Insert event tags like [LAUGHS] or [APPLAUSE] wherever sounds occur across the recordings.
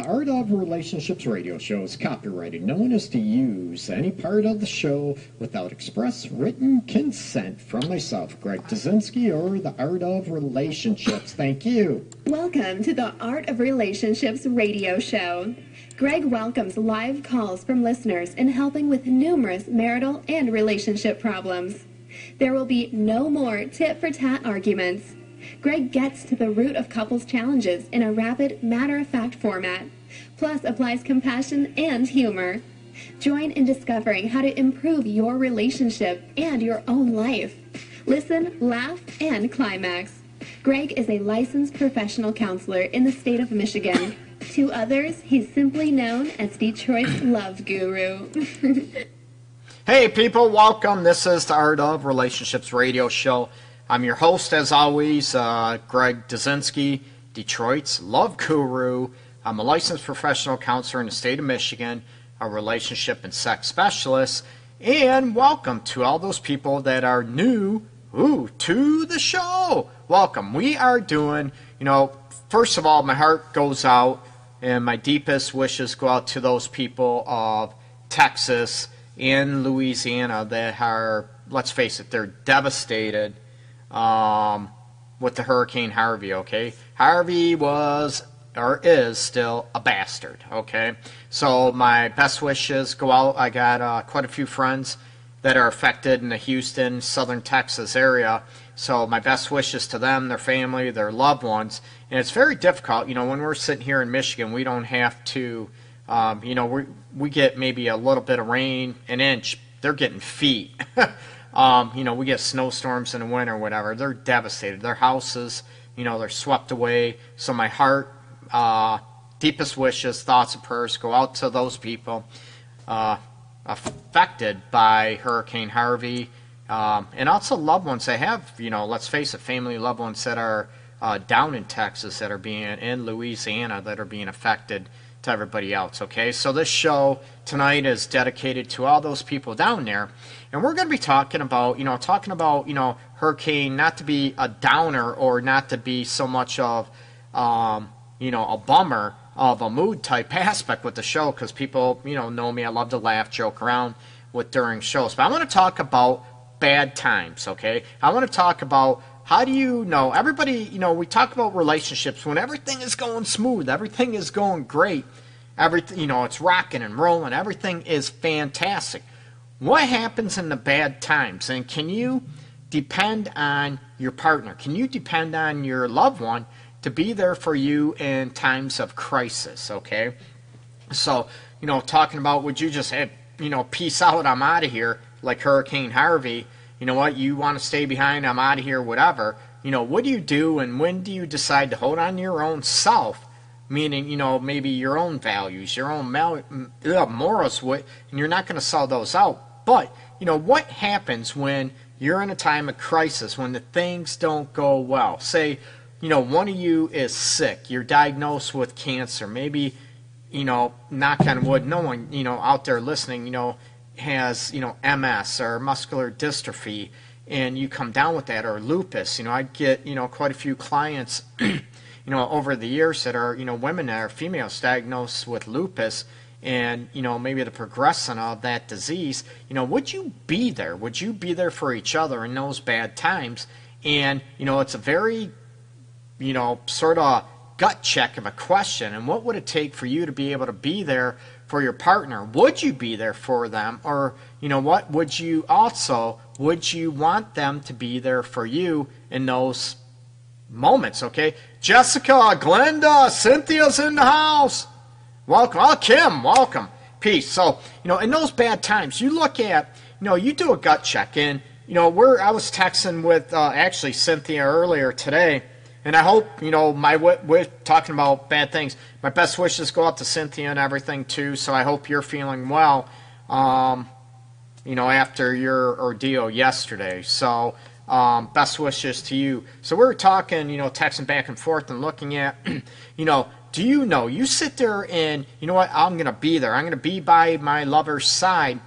Art of Relationships radio show is copyrighted. No one is to use any part of the show without express written consent from myself, Greg Dudzinski, or the Art of Relationships. Thank you. Welcome to the Art of Relationships radio show. Greg welcomes live calls from listeners in helping with numerous marital and relationship problems. There will be no more tit for tat arguments. Greg gets to the root of couples' challenges in a rapid, matter of fact format, plus applies compassion and humor. Join in discovering how to improve your relationship and your own life. Listen, laugh, and climax. Greg is a licensed professional counselor in the state of Michigan. [LAUGHS] To others, he's simply known as Detroit's [COUGHS] love guru. hey, people, welcome. This is the Art of Relationships radio show. I'm your host, as always, uh, Greg Dudzinski, Detroit's Love Guru. I'm a licensed professional counselor in the state of Michigan, a relationship and sex specialist, and welcome to all those people that are new ooh, to the show. Welcome. We are doing, you know, first of all, my heart goes out and my deepest wishes go out to those people of Texas and Louisiana that are, let's face it, they're devastated um, with the Hurricane Harvey, okay? Harvey was or is still a bastard, okay? So my best wishes go out. I got uh, quite a few friends that are affected in the Houston, southern Texas area. So my best wishes to them, their family, their loved ones. And it's very difficult, you know, when we're sitting here in Michigan, we don't have to, um, you know, we we get maybe a little bit of rain, an inch. They're getting feet. [LAUGHS] Um, you know, we get snowstorms in the winter, whatever. They're devastated. Their houses, you know, they're swept away. So my heart, uh, deepest wishes, thoughts, and prayers go out to those people uh, affected by Hurricane Harvey, um, and also loved ones that have, you know, let's face it, family loved ones that are uh, down in Texas that are being in Louisiana that are being affected to everybody else. Okay, so this show tonight is dedicated to all those people down there. And we're going to be talking about, you know, talking about, you know, hurricane, not to be a downer or not to be so much of, um, you know, a bummer of a mood type [LAUGHS] aspect with the show because people, you know, know me. I love to laugh, joke around with during shows. But I want to talk about bad times, okay? I want to talk about how do you know everybody, you know, we talk about relationships when everything is going smooth, everything is going great, everything, you know, it's rocking and rolling, everything is fantastic. What happens in the bad times? And can you depend on your partner? Can you depend on your loved one to be there for you in times of crisis? Okay. So, you know, talking about would you just, hey, you know, peace out, I'm out of here, like Hurricane Harvey. You know what? You want to stay behind, I'm out of here, whatever. You know, what do you do and when do you decide to hold on to your own self? Meaning, you know, maybe your own values, your own mal- morals, and you're not going to sell those out but, you know, what happens when you're in a time of crisis, when the things don't go well? Say, you know, one of you is sick, you're diagnosed with cancer, maybe, you know, knock on wood, no one, you know, out there listening, you know, has, you know, MS or muscular dystrophy, and you come down with that, or lupus. You know, I get, you know, quite a few clients, [CLEARS THROAT] you know, over the years that are, you know, women that are females diagnosed with lupus and you know maybe the progression of that disease you know would you be there would you be there for each other in those bad times and you know it's a very you know sort of gut check of a question and what would it take for you to be able to be there for your partner would you be there for them or you know what would you also would you want them to be there for you in those moments okay jessica glenda cynthia's in the house Welcome. Oh, Kim, welcome. Peace. So, you know, in those bad times, you look at, you know, you do a gut check. And, you know, we're, I was texting with uh, actually Cynthia earlier today. And I hope, you know, my we're talking about bad things. My best wishes go out to Cynthia and everything, too. So I hope you're feeling well, um, you know, after your ordeal yesterday. So, um, best wishes to you. So we are talking, you know, texting back and forth and looking at, [CLEARS THROAT] you know, do you know you sit there and you know what i'm to be there i'm to be by my lover's side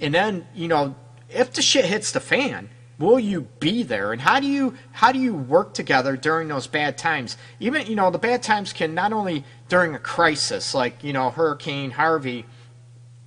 and then you know if the shit hits the fan will you be there? And how do you how do you work together during those bad times? Even you know the bad times can not only during a crisis like you know hurricane harvey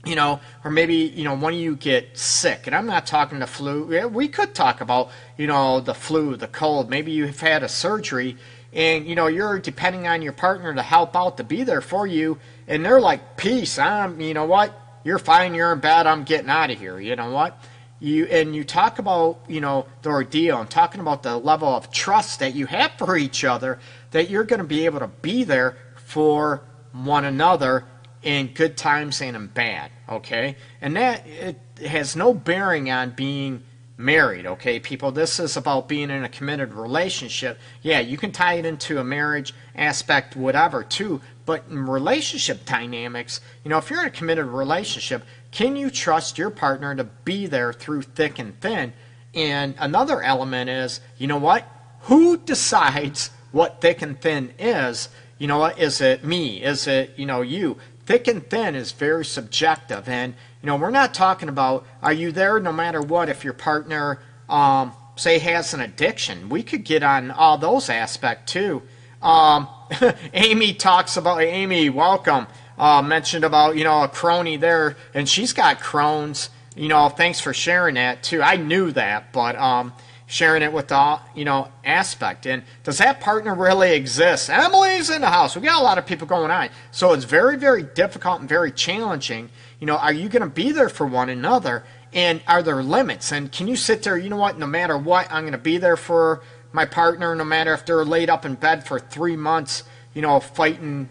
you know or maybe you know one of you get sick. And i'm not talking the flu. We could talk about you know the flu the cold. Maybe you've had a surgery and you know you're depending on your partner to help out to be there for you. And they're like peace. I'm you know what? You're fine. You're in bed. I'm getting out of here. You know what you and you talk about you know the ordeal i'm talking about the level of trust that you have for each other that you're going to be able to be there for one another in good times and in bad okay? And that it has no bearing on being married okay people. This is about being in a committed relationship. Yeah you can tie it into a marriage aspect whatever too but in relationship dynamics you know if you're in a committed relationship can you trust your partner to be there through thick and thin? And another element is, you know what? Who decides what thick and thin is? You know what? Is it me? Is it, you know, you? Thick and thin is very subjective. And, you know, we're not talking about are you there no matter what if your partner, um, say, has an addiction. We could get on all those aspects too. Um, [LAUGHS] Amy talks about, Amy, welcome uh, mentioned about you know a crony there, and she's got Crohn's. You know, thanks for sharing that too. I knew that, but um, sharing it with the you know aspect. And does that partner really exist? Emily's in the house. We got a lot of people going on, so it's very very difficult and very challenging. You know, are you going to be there for one another? And are there limits? And can you sit there? You know what? No matter what, I'm going to be there for my partner. No matter if they're laid up in bed for three months. You know, fighting.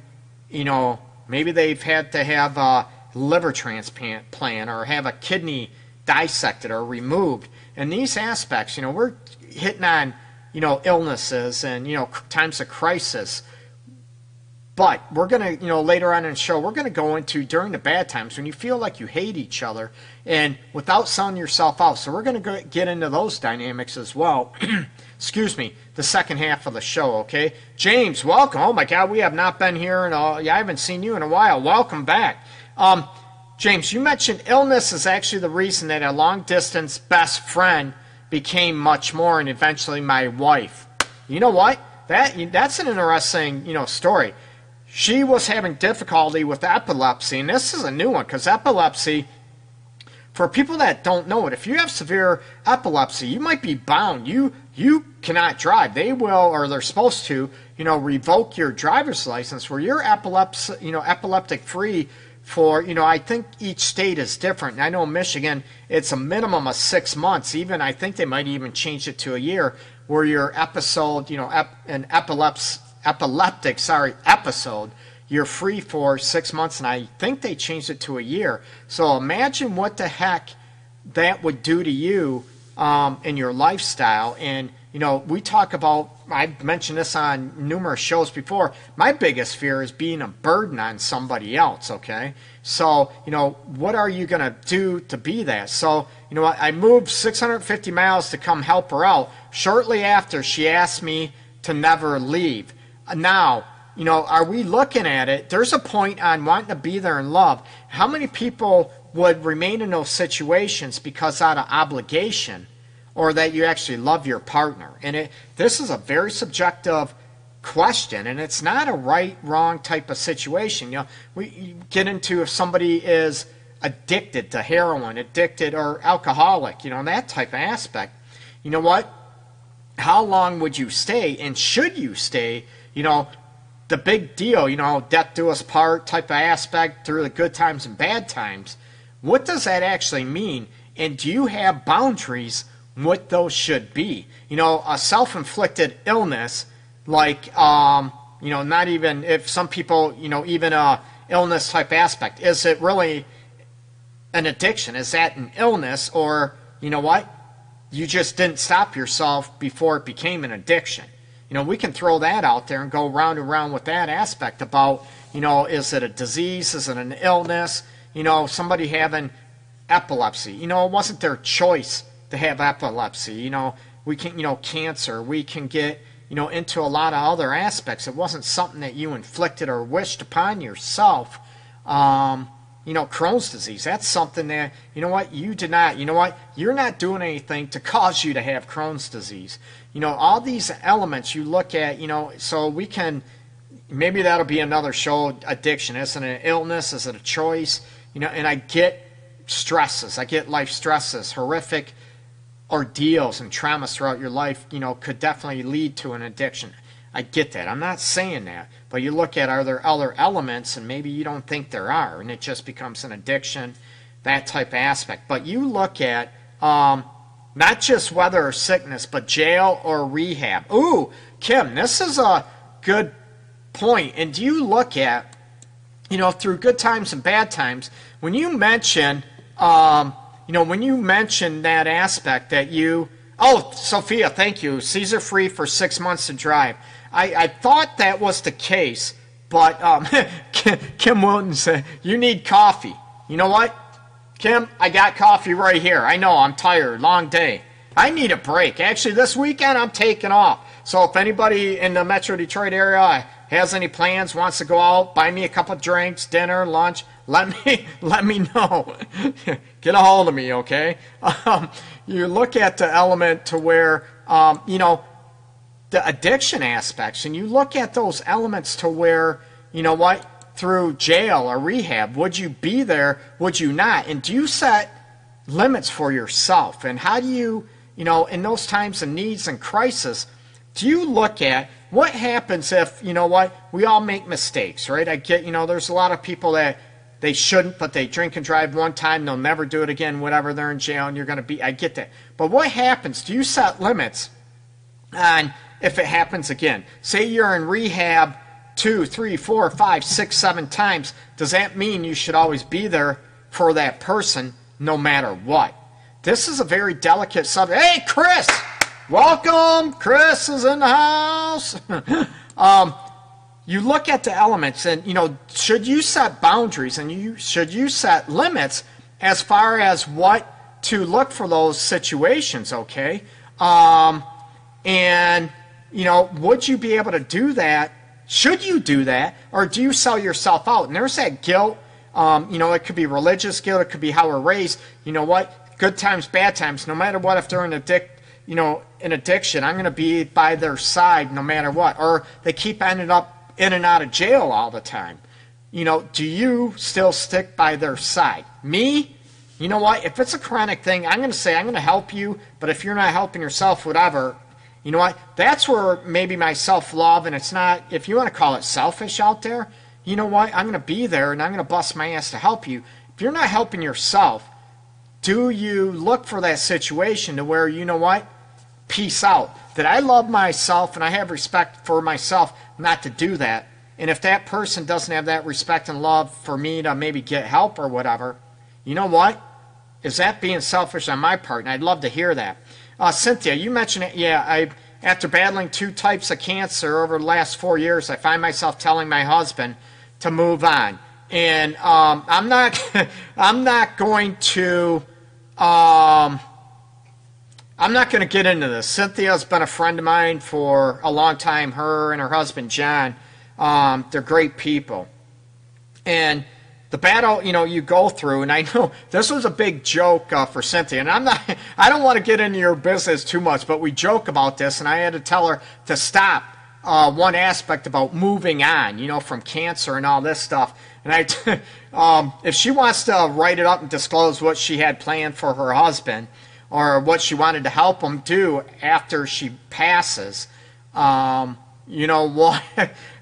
You know, Maybe they've had to have a liver transplant plan or have a kidney dissected or removed. And these aspects, you know, we're hitting on, you know, illnesses and, you know, times of crisis. But we're going to, you know, later on in the show, we're going to go into during the bad times when you feel like you hate each other and without selling yourself out. So we're going to get into those dynamics as well. [CLEARS THROAT] excuse me, the second half of the show, okay? James, welcome. Oh my God, we have not been here and yeah, I haven't seen you in a while. Welcome back. Um, James, you mentioned illness is actually the reason that a long distance best friend became much more and eventually my wife. You know what? That that's an interesting, you know, story. She was having difficulty with epilepsy, and this is a new one because epilepsy for people that don't know it, if you have severe epilepsy, you might be bound. You you cannot drive. They will, or they're supposed to, you know, revoke your driver's license where you're epilepsy, you know, epileptic free for, you know, I think each state is different. I know Michigan, it's a minimum of six months. Even I think they might even change it to a year where your episode, you know, ep- an epilepsy, epileptic, sorry, episode you're free for six months, and I think they changed it to a year. So imagine what the heck that would do to you um, in your lifestyle. And, you know, we talk about, I've mentioned this on numerous shows before. My biggest fear is being a burden on somebody else, okay? So, you know, what are you going to do to be that? So, you know? I moved 650 miles to come help her out. Shortly after, she asked me to never leave. Now, you know, are we looking at it? There's a point on wanting to be there in love. How many people would remain in those situations because out of obligation or that you actually love your partner? And it, this is a very subjective question, and it's not a right wrong type of situation. You know, we get into if somebody is addicted to heroin, addicted or alcoholic, you know, that type of aspect. You know what? How long would you stay, and should you stay? You know, the big deal, you know, death do us part type of aspect through the good times and bad times. What does that actually mean? And do you have boundaries what those should be? You know, a self-inflicted illness, like, um, you know, not even if some people, you know, even a illness type aspect, is it really an addiction? Is that an illness, or you know what? You just didn't stop yourself before it became an addiction. You know, we can throw that out there and go round and round with that aspect about, you know, is it a disease? Is it an illness? You know, somebody having epilepsy. You know, it wasn't their choice to have epilepsy. You know, we can, you know, cancer. We can get, you know, into a lot of other aspects. It wasn't something that you inflicted or wished upon yourself. Um, you know, Crohn's disease. That's something that, you know what, you did not, you know what, you're not doing anything to cause you to have Crohn's disease. You know, all these elements you look at, you know, so we can, maybe that'll be another show, addiction. Is it an illness? Is it a choice? You know, and I get stresses. I get life stresses, horrific ordeals and traumas throughout your life, you know, could definitely lead to an addiction. I get that. I'm not saying that. But you look at are there other elements and maybe you don't think there are and it just becomes an addiction, that type of aspect. But you look at um, not just weather or sickness, but jail or rehab. Ooh, Kim, this is a good point. And do you look at, you know, through good times and bad times, when you mention, um, you know, when you mention that aspect that you, oh, Sophia, thank you, seizure free for six months to drive. I, I thought that was the case, but um, [LAUGHS] Kim Wilton said, You need coffee. You know what? Kim, I got coffee right here. I know, I'm tired, long day. I need a break. Actually, this weekend I'm taking off. So if anybody in the Metro Detroit area has any plans, wants to go out, buy me a couple drinks, dinner, lunch, let [LAUGHS] me let me know. [LAUGHS] Get a hold of me, okay? [LAUGHS] Um, you look at the element to where um, you know the addiction aspects and you look at those elements to where, you know what, through jail or rehab, would you be there? Would you not? And do you set limits for yourself? And how do you, you know, in those times of needs and crisis, do you look at what happens if, you know what, we all make mistakes, right? I get, you know, there's a lot of people that they shouldn't, but they drink and drive one time, they'll never do it again, whatever, they're in jail and you're going to be, I get that. But what happens? Do you set limits on if it happens again. Say you're in rehab two, three, four, five, six, seven times. Does that mean you should always be there for that person no matter what? This is a very delicate subject. Hey, Chris! Welcome! Chris is in the house. [LAUGHS] um, you look at the elements and, you know, should you set boundaries and you should you set limits as far as what to look for those situations, okay? Um, and you know, would you be able to do that? Should you do that? Or do you sell yourself out? And there's that guilt. Um, you know, it could be religious guilt. It could be how we're raised. You know what? Good times, bad times. No matter what, if they're an addict, you know, an addiction, I'm going to be by their side no matter what. Or they keep ending up in and out of jail all the time. You know, do you still stick by their side? Me, you know what? If it's a chronic thing, I'm going to say I'm going to help you, but if you're not helping yourself, whatever, you know what? That's where maybe my self love, and it's not, if you want to call it selfish out there, you know what? I'm going to be there and I'm going to bust my ass to help you. If you're not helping yourself, do you look for that situation to where, you know what? Peace out. That I love myself and I have respect for myself not to do that. And if that person doesn't have that respect and love for me to maybe get help or whatever, you know what? Is that being selfish on my part? And I'd love to hear that. Uh, Cynthia, you mentioned it. Yeah, I after battling two types of cancer over the last four years, I find myself telling my husband to move on, and um, I'm not. [LAUGHS] I'm not going to. Um, I'm not going to get into this. Cynthia's been a friend of mine for a long time. Her and her husband John, um, they're great people, and the battle you know you go through and i know [LAUGHS] this was a big joke uh, for cynthia and i'm not [LAUGHS] i don't want to get into your business too much but we joke about this and i had to tell her to stop uh, one aspect about moving on you know from cancer and all this stuff. And i [LAUGHS] um, if she wants to write it up and disclose what she had planned for her husband or what she wanted to help him do after she passes um, you know what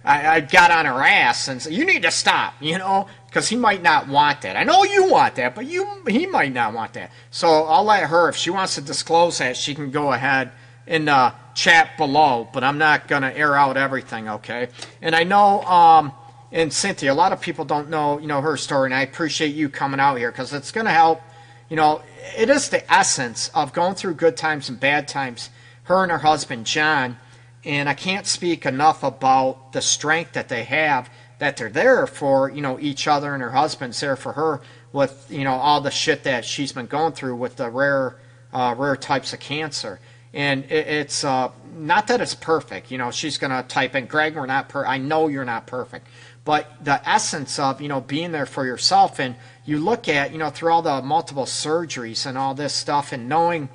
I, I got on her ass and said you need to stop you know because he might not want that. I know you want that, but you he might not want that. So I'll let her, if she wants to disclose that, she can go ahead and uh, chat below. But I'm not going to air out everything, okay? And I know, um, and Cynthia, a lot of people don't know, you know, her story, and I appreciate you coming out here because it's going to help. You know, it is the essence of going through good times and bad times. Her and her husband John, and I can't speak enough about the strength that they have that they're there for you know each other and her husband's there for her with you know all the shit that she's been going through with the rare uh, rare types of cancer. And it, it's uh, not that it's perfect you know she's gonna type in greg we're not per i know you're not perfect. But the essence of you know being there for yourself and you look at you know through all the multiple surgeries and all this stuff and knowing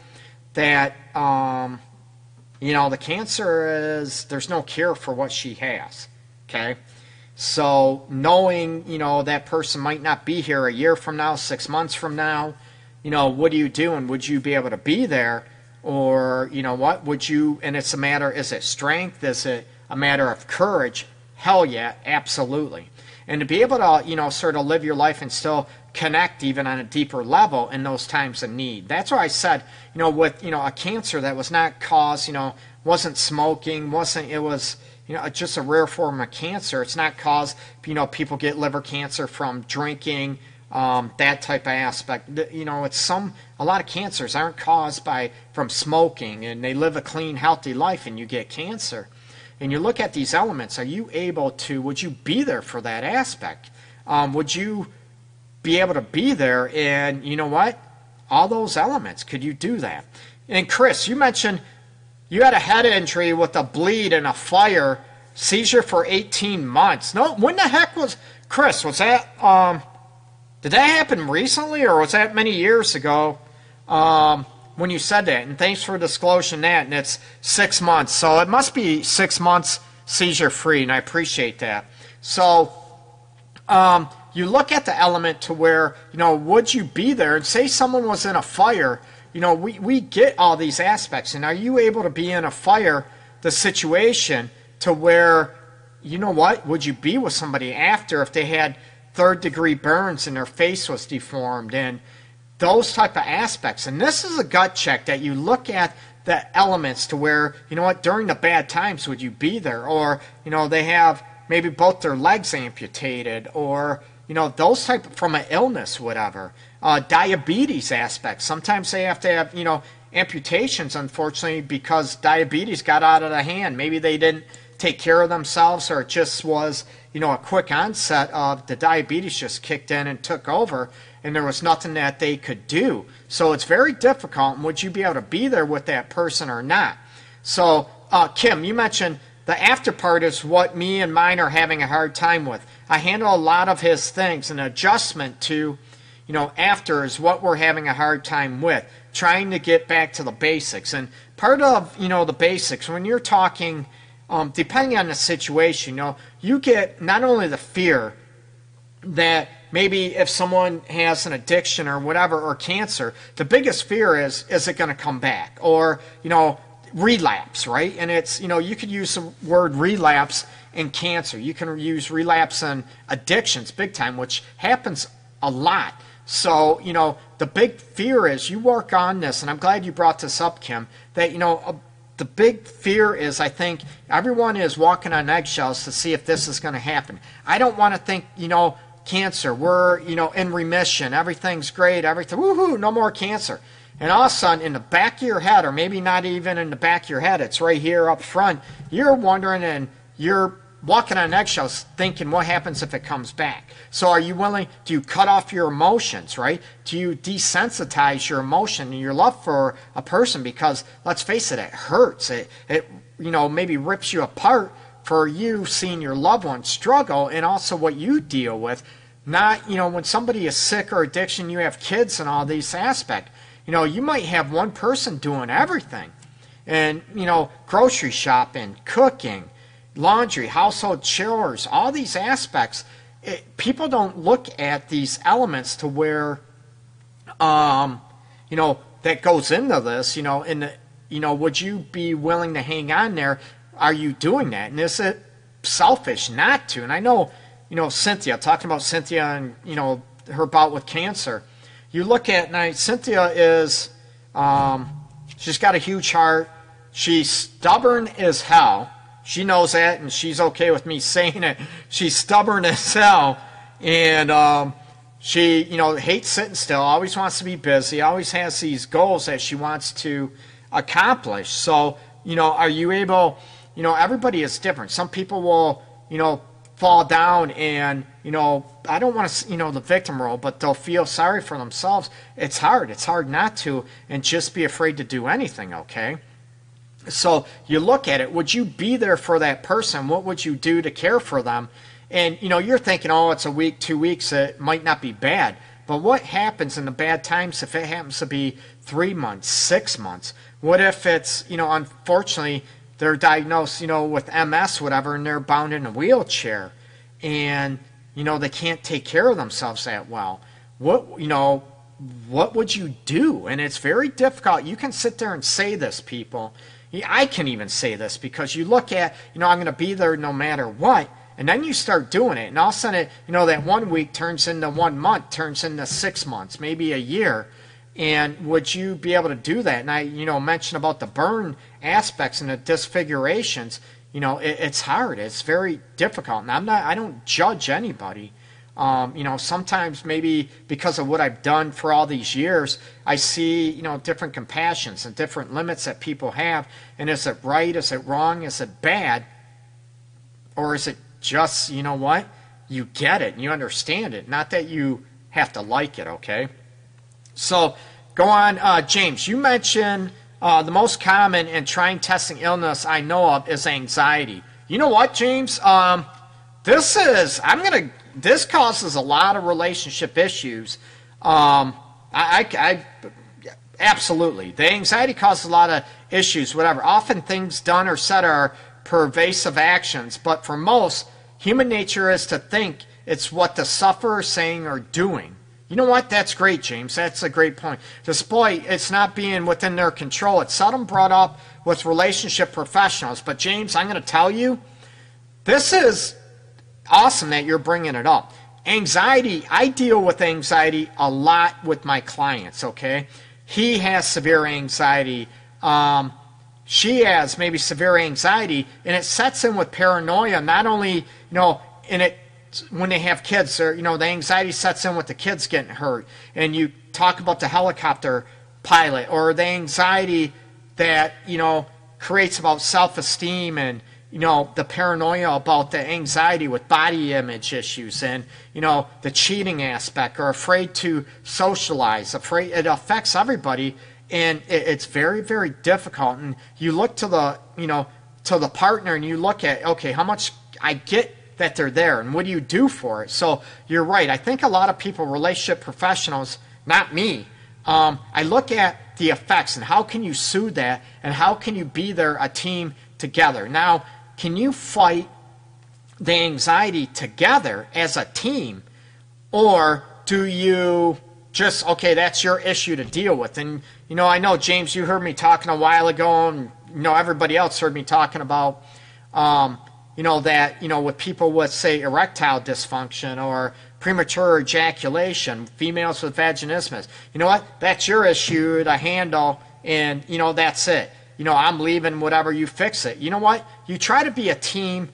that um, you know the cancer is there's no cure for what she has okay? So knowing you know that person might not be here a year from now six months from now you know what do you do and would you be able to be there? Or you know what would you and it's a matter is it strength? Is it a matter of courage? Hell yeah absolutely and to be able to you know sort of live your life and still connect even on a deeper level in those times of need that's why i said you know with you know a cancer that was not caused you know wasn't smoking wasn't it was you know just a rare form of cancer it's not caused you know people get liver cancer from drinking um, that type of aspect. You know, it's some a lot of cancers aren't caused by from smoking, and they live a clean, healthy life, and you get cancer. And you look at these elements. Are you able to? Would you be there for that aspect? Um, would you be able to be there? And you know what? All those elements. Could you do that? And Chris, you mentioned you had a head injury with a bleed and a fire seizure for 18 months. No, when the heck was Chris? Was that um, did that happen recently, or was that many years ago um, when you said that? And thanks for disclosing that. And it's six months, so it must be six months seizure free, and I appreciate that. So um, you look at the element to where you know, would you be there? And say someone was in a fire. You know, we we get all these aspects, and are you able to be in a fire, the situation to where you know what? Would you be with somebody after if they had third degree burns and their face was deformed and those type of aspects. And this is a gut check that you look at the elements to where, you know what, during the bad times would you be there? Or, you know, they have maybe both their legs amputated or, you know, those type from an illness, whatever. Uh, diabetes aspects. Sometimes they have to have, you know, amputations, unfortunately, because diabetes got out of the hand. Maybe they didn't take care of themselves or it just was you know, a quick onset of the diabetes just kicked in and took over, and there was nothing that they could do. So it's very difficult. And would you be able to be there with that person or not? So, uh, Kim, you mentioned the after part is what me and mine are having a hard time with. I handle a lot of his things, and adjustment to, you know, after is what we're having a hard time with. Trying to get back to the basics. And part of, you know, the basics, when you're talking um, depending on the situation, you know, you get not only the fear that maybe if someone has an addiction or whatever or cancer, the biggest fear is is it going to come back or you know relapse, right? And it's you know you could use the word relapse in cancer. You can use relapse in addictions, big time, which happens a lot. So you know the big fear is you work on this, and I'm glad you brought this up, Kim. That you know uh, the big fear is I think everyone is walking on eggshells to see if this is going to happen. I don't want to think, you know, cancer, we're, you know, in remission, everything's great, everything, woohoo, no more cancer. And all of a sudden, in the back of your head, or maybe not even in the back of your head, it's right here up front, you're wondering and you're walking on eggshells thinking what happens if it comes back. So are you willing you cut off your emotions, right? Do you desensitize your emotion and your love for a person because let's face it, it hurts. It it you know maybe rips you apart for you seeing your loved one struggle and also what you deal with. Not, you know, when somebody is sick or addiction, you have kids and all these aspects. You know, you might have one person doing everything. And, you know, grocery shopping, cooking, laundry, household chores, all these aspects. It, people don't look at these elements to where, um, you know, that goes into this. You know, and you know, would you be willing to hang on there? Are you doing that? And is it selfish not to? And I know, you know, Cynthia talking about Cynthia and you know her bout with cancer. You look at now, Cynthia is, um, she's got a huge heart. She's stubborn as hell she knows that, and she's okay with me [LAUGHS] saying it. She's stubborn as hell, and um, she, you know, hates sitting still. Always wants to be busy. Always has these goals that she wants to accomplish. So, you know, are you able? You know, everybody is different. Some people will, you know, fall down and you know i don't want to you know the victim role but they'll feel sorry for themselves it's hard it's hard not to and just be afraid to do anything okay so you look at it, would you be there for that person? What would you do to care for them? And, you know, you're thinking, oh, it's a week, two weeks, it might not be bad. But what happens in the bad times if it happens to be three months, six months? What if it's, you know, unfortunately, they're diagnosed, you know, with MS, whatever, and they're bound in a wheelchair and, you know, they can't take care of themselves that well? What, you know, what would you do? And it's very difficult. You can sit there and say this, people. I can even say this because you look at, you know, I'm going to be there no matter what. And then you start doing it. And all of a sudden, you know, that one week turns into one month, turns into six months, maybe a year. And would you be able to do that? And I, you know, mentioned about the burn aspects and the disfigurations. You know, it, it's hard. It's very difficult. And I'm not, I don't judge anybody. Um, you know, sometimes maybe because of what I've done for all these years, I see, you know, different compassions and different limits that people have. And is it right? Is it wrong? Is it bad? Or is it just, you know what? You get it and you understand it. Not that you have to like it, okay? So go on. Uh, James, you mentioned uh, the most common and trying testing illness I know of is anxiety. You know what, James? Um, this is, I'm to this causes a lot of relationship issues. Um, I, I, I, absolutely, the anxiety causes a lot of issues. Whatever. Often things done or said are pervasive actions, but for most, human nature is to think it's what the sufferer is saying or doing. You know what? That's great, James. That's a great point. Despite it's not being within their control, it's seldom brought up with relationship professionals. But James, I'm going to tell you, this is awesome that you're bringing it up. Anxiety, I deal with anxiety a lot with my clients, okay? He has severe anxiety. Um, she has maybe severe anxiety, and it sets in with paranoia, not only, you know, in it when they have kids, or, you know, the anxiety sets in with the kids getting hurt. And you talk about the helicopter pilot or the anxiety that, you know, creates about self esteem and, you know, the paranoia about the anxiety with body image issues and, you know, the cheating aspect or afraid to socialize, afraid it affects everybody and it, it's very, very difficult. And you look to the, you know, to the partner and you look at, okay, how much I get that they're there and what do you do for it? So you're right. I think a lot of people, relationship professionals, not me, um, I look at the effects and how can you soothe that and how can you be there a team together. Now, can you fight the anxiety together as a team? Or do you just, okay, that's your issue to deal with? And, you know, I know, James, you heard me talking a while ago, and, you know, everybody else heard me talking about, um, you know, that, you know, with people with, say, erectile dysfunction or premature ejaculation, females with vaginismus. You know what? That's your issue to handle, and, you know, that's it you know, I'm leaving, whatever, you fix it. You know what? You try to be a team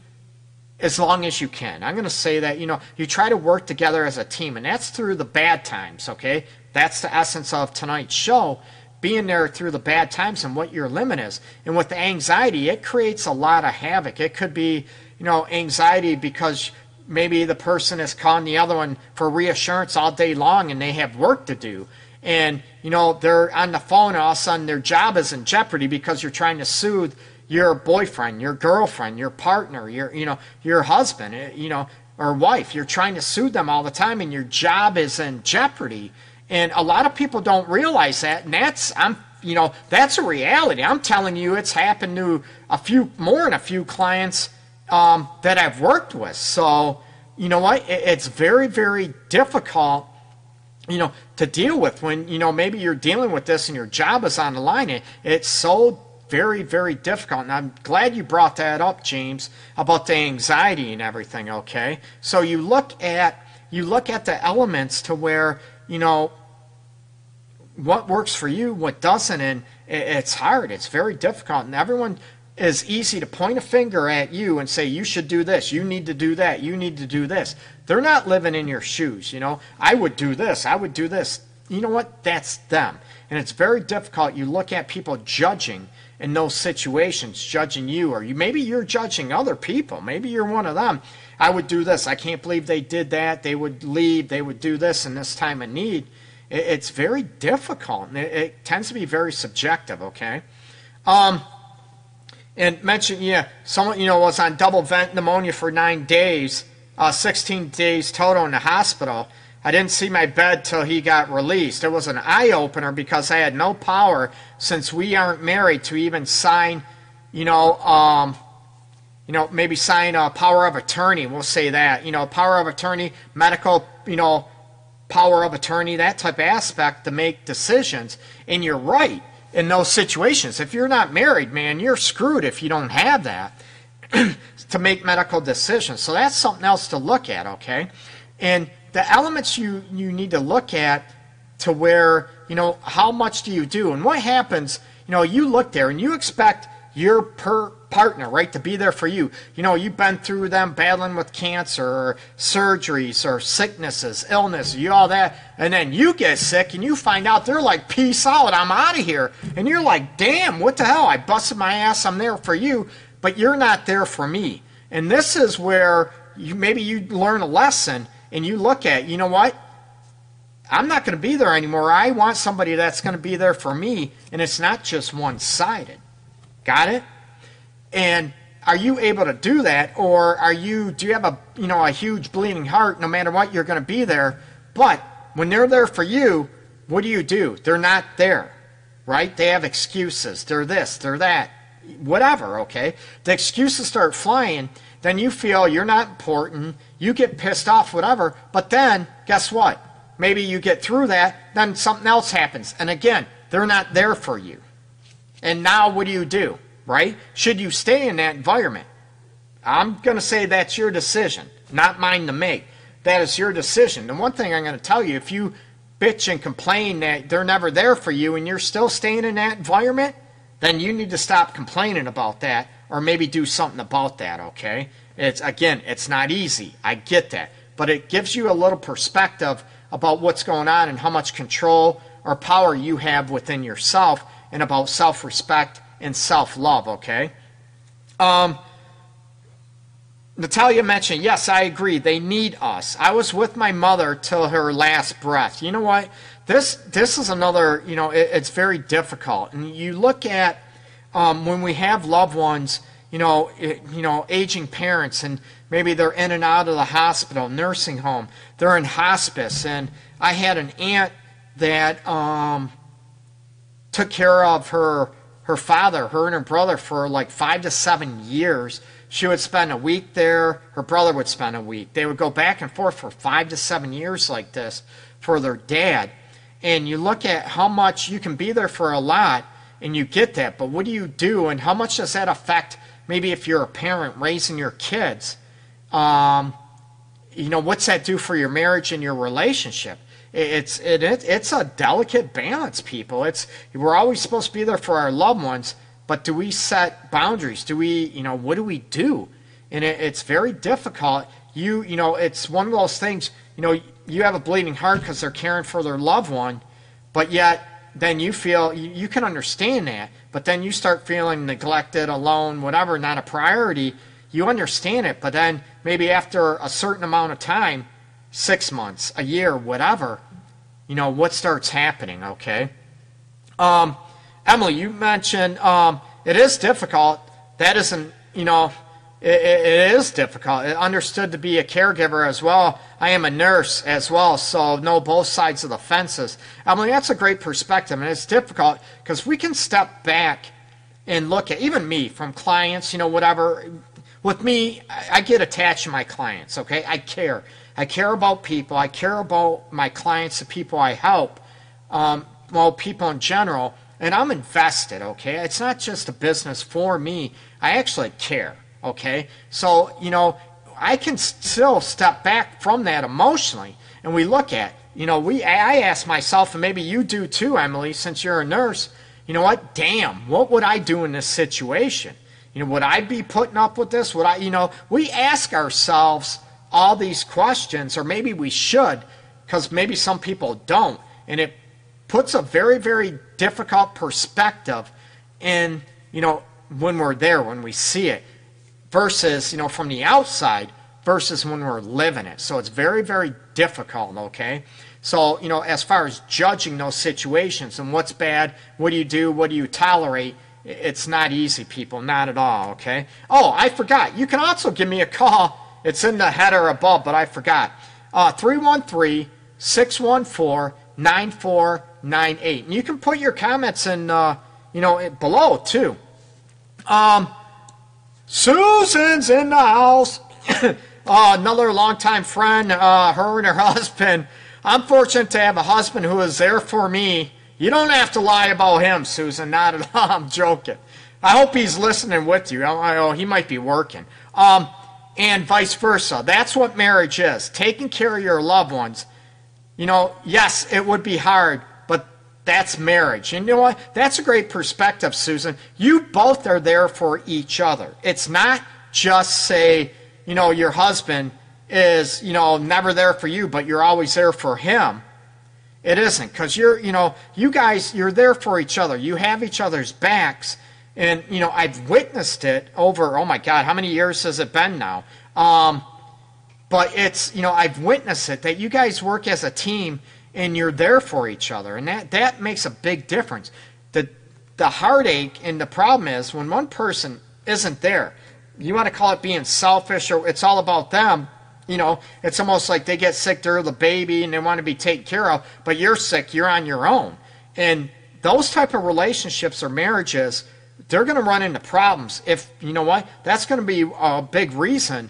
as long as you can. I'm going to say that, you know, you try to work together as a team, and that's through the bad times, okay? That's the essence of tonight's show, being there through the bad times and what your limit is. And with the anxiety, it creates a lot of havoc. It could be, you know, anxiety because maybe the person is calling the other one for reassurance all day long and they have work to do and you know they're on the phone and all of a sudden their job is in jeopardy because you're trying to soothe your boyfriend your girlfriend your partner your you know your husband eh, you know or wife you're trying to soothe them all the time and your job is in jeopardy and a lot of people don't realize that and that's i'm you know that's a reality i'm telling you it's happened to a few more than a few clients um, that i've worked with so you know what it's very very difficult you know, to deal with when, you know, maybe you're dealing with this and your job is on the line. It, it's so very, very difficult. And I'm glad you brought that up, James, about the anxiety and everything, okay? So you look at you look at the elements to where, you know, what works for you, what doesn't, and it's hard. It's very difficult. And everyone is easy to point a finger at you and say, you should do this, you need to do that, you need to do this. They're not living in your shoes, you know. I would do this, I would do this. You know what? That's them. And it's very difficult. You look at people judging in those situations, judging you, or you maybe you're judging other people. Maybe you're one of them. I would do this. I can't believe they did that. They would leave. They would do this in this time of need. It's very difficult. It, tends to be very subjective. Okay. Um, and mention, yeah, someone, you know, was on double vent pneumonia for nine days uh, 16 days total in the hospital. I didn't see my bed till he got released. It was an eye opener because I had no power since we aren't married to even sign, you know, um, you know, maybe sign a power of attorney. We'll say that, you know, power of attorney, medical, you know, power of attorney, that type of aspect to make decisions. And you're right in those situations. If you're not married, man, you're screwed if you don't have that [CLEARS THROAT] to make medical decisions. So that's something else to look at, okay? And the elements you, you need to look at to where, you know, how much do you do? And what happens, you know, you look there and you expect your per partner, right, to be there for you. You know, you've been through them battling with cancer or surgeries or sicknesses, illness, you all that, and then you get sick and you find out they're like, peace out, I'm out of here. And you're like, damn, what the hell? I busted my ass, I'm there for you, but you're not there for me. And this is where you maybe you learn a lesson and you look at, you know what? I'm not going to be there anymore. I want somebody that's going to be there for me, and it's not just one sided. Got it? And are you able to do that, or are you? Do you have a you know a huge bleeding heart? No matter what, you're going to be there. But when they're there for you, what do you do? They're not there, right? They have excuses. They're this. They're that. Whatever. Okay. The excuses start flying. Then you feel you're not important. You get pissed off. Whatever. But then guess what? Maybe you get through that. Then something else happens, and again, they're not there for you. And now what do you do? Right? Should you stay in that environment? I'm going to say that's your decision, not mine to make. That is your decision. And one thing I'm going to tell you if you bitch and complain that they're never there for you and you're still staying in that environment, then you need to stop complaining about that or maybe do something about that, okay? It's again, it's not easy. I get that. But it gives you a little perspective about what's going on and how much control or power you have within yourself and about self-respect and self love, okay? Um, Natalia mentioned, yes, I agree. They need us. I was with my mother till her last breath. You know what? This this is another. You know, it, it's very difficult. And you look at um, when we have loved ones. You know, it, you know, aging parents, and maybe they're in and out of the hospital, nursing home. They're in hospice, and I had an aunt that um, took care of her her father, her and her brother, for like five to seven years. She would spend a week there, her brother would spend a week. They would go back and forth for five to seven years like this for their dad. And you look at how much you can be there for a lot and you get that, but what do you do and how much does that affect maybe if you're a parent raising your kids? Um, you know, what's that do for your marriage and your relationship? It's it, it, it's a delicate balance, people. It's we're always supposed to be there for our loved ones, but do we set boundaries? Do we, you know, what do we do? And it, it's very difficult. You, you know, it's one of those things. You know, you have a bleeding heart because they're caring for their loved one, but yet then you feel you, you can understand that, but then you start feeling neglected, alone, whatever, not a priority. You understand it, but then maybe after a certain amount of time, six months, a year, whatever, you know, what starts happening, okay? Um, Emily, you mentioned um, it is difficult. That isn't, you know, it, it is difficult. It understood to be a caregiver as well. I am a nurse as well, so know both sides of the fences. Emily, that's a great perspective, and it's difficult because we can step back and look at even me from clients, you know, whatever. With me, I get attached to my clients, okay? I care. I care about people. I care about my clients, the people I help, um, well, people in general, and I'm invested, okay? It's not just a business for me. I actually care, okay? So, you know, I can still step back from that emotionally, and we look at, you know, we I ask myself, and maybe you do too, Emily, since you're a nurse, you know what? Damn, what would I do in this situation? You know, would I be putting up with this? Would I, you know, we ask ourselves all these questions, or maybe we should, because maybe some people don't. And it puts a very, very difficult perspective in, you know, when we're there, when we see it, versus, you know, from the outside versus when we're living it. So it's very, very difficult, okay? So, you know, as far as judging those situations and what's bad, what do you do, what do you tolerate, it's not easy, people, not at all, okay? Oh, I forgot. You can also give me a call it's in the header above, but I forgot. Uh, 313 614 9498. And you can put your comments in, uh, you know, below too. Um, Susan's in the house. [COUGHS] uh, another longtime friend, uh, her and her [LAUGHS] husband. I'm fortunate to have a husband who is there for me. You don't have to lie about him, Susan. Not at all. [LAUGHS] I'm joking. I hope he's listening with you. I know he might be working. Um, and vice versa. That's what marriage is. Taking care of your loved ones. You know, yes, it would be hard, but that's marriage. And you know what? That's a great perspective, Susan. You both are there for each other. It's not just say, you know, your husband is, you know, never there for you, but you're always there for him. It isn't because you're, you know, you guys, you're there for each other. You have each other's backs and, you know, I've witnessed it over, oh my God, how many years has it been now? Um, but it's, you know, I've witnessed it that you guys work as a team and you're there for each other. And that, that makes a big difference. The, the heartache and the problem is when one person isn't there, you want to call it being selfish or it's all about them. You know, it's almost like they get sick, they're the baby and they want to be taken care of, but you're sick, you're on your own. And those type of relationships or marriages – they're going to run into problems if, you know what, that's going to be a big reason